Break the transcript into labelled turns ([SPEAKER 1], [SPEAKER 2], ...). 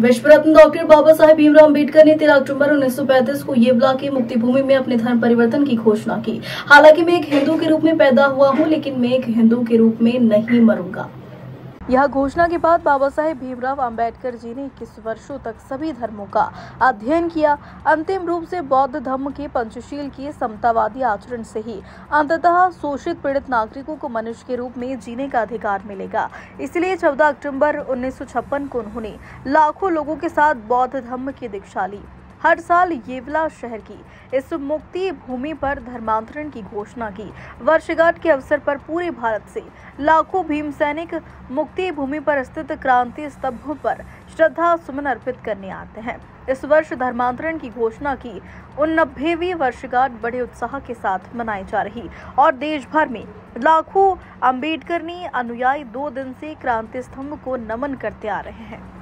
[SPEAKER 1] विश्व रत्न डॉक्टर बाबा साहेब भीमराव अंबेडकर ने 13 अक्टूबर 1935 को ये येवला की मुक्ति भूमि में अपने धर्म परिवर्तन की घोषणा की। हालाँकि मैं एक हिंदू के रूप में पैदा हुआ हूँ, लेकिन मैं एक हिंदू के रूप में नहीं मरूँगा। यह घोषणा के बाद बाबा साहेब भीमराव अंबेडकर जी ने इक्कीस वर्षों तक सभी धर्मों का अध्ययन किया। अंतिम रूप से बौद्ध धर्म के पंचशील के समतावादी आचरण से ही, अंततः शोषित पीड़ित नागरिकों को मनुष्य के रूप में जीने का अधिकार मिलेगा। इसलिए 14 अक्टूबर 1956 को उन्होंने लाखों लोगों के साथ बौद्ध धर्म की दीक्षा ली। हर साल येवला शहर की। इस मुक्ति भूमि पर धर्मांतरण की घोषणा की। वर्षगांठ के अवसर पर पूरे भारत से लाखों भीम सैनिक मुक्ति भूमि पर स्थित क्रांति स्तंभों पर श्रद्धा सुमन अर्पित करने आते हैं। इस वर्ष धर्मांतरण की घोषणा की उनबेवीं वर्षगांठ बड़े उत्साह के साथ मनाई जा रही और देश भर में लाखों अंबेडकर अनुयायी दो दिन से क्रांति स्तंभ को नमन करते आ रहे हैं।